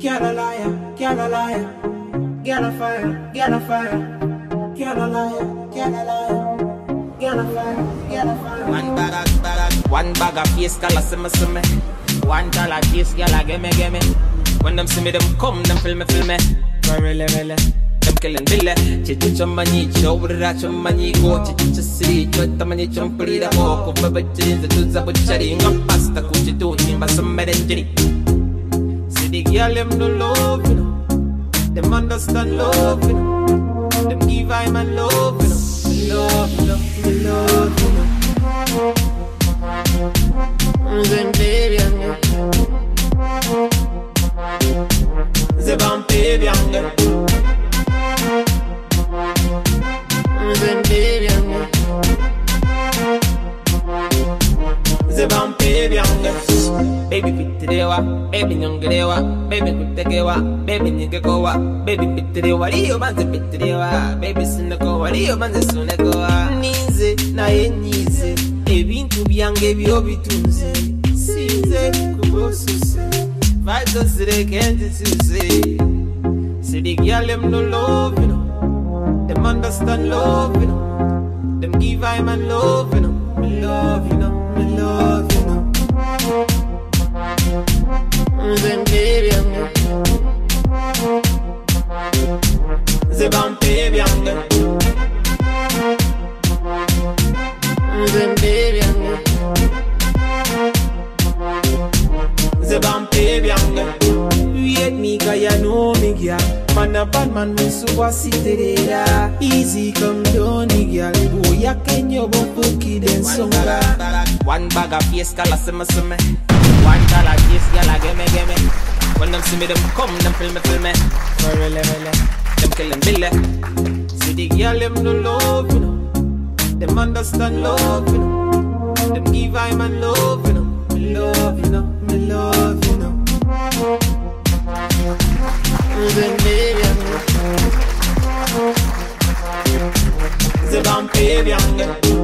Get a liar, get a liar, get a fire, get a fire, get a liar, get a liar, get a fire, get a fire. One bag of, bag of, one bag of face, me, see me. One dollar face, girl, gimme, gimme. When them see me, them come, them feel me, feel me. Really, really. Them killing Billy. Chichi chomani, chowra chomani, go chichi siri, chotamani chompri da boko, baba chiri, the tuza pasta kuchi tu, timba some merenjiri. Girl, them no love, you know. Them understand love, you know. Them give I man love, you know. Love, you know, me love, you know. Baby, Then Vampire, I'm your Baby pitirewa, baby nyongerewa, baby kutegewa, baby nyigekowa, baby pitirewa, liyo manze pitirewa, baby sinekowa, liyo manze sunekowa. Ninze naye nyize, ebintu byange byo bitunze, sinze kubosuse, vibes zireke nzisuse. See the girl them no. Love, you know, them understand love, you know, them give I man love, vampire, I'm You hate me, cause you know me, girl Man a bad man, me super citerera Easy come down, girl Boy, I can you book it and songa One bag of face, see me, see me One dollar face, girl, I gimme, gimme When them see me, them come, them feel me, feel me. For really, really Them killing Billy eh. See the girl, them no love, you know. Them understand love, you know. Them give I man love, The vampire, I'm